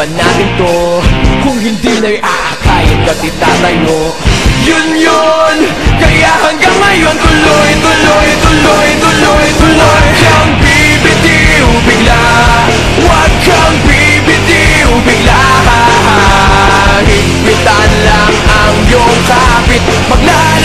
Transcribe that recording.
laban natin to. Kung hindi na'y aakayin at itatayo Yun yun! Kaya hanggang ngayon tuloy, tuloy, tuloy, tuloy, tuloy. Huwag kang bibitiw bigla. Huwag kang bibitiw bigla. Higpitan lang ang iyong kapit. Maglalaan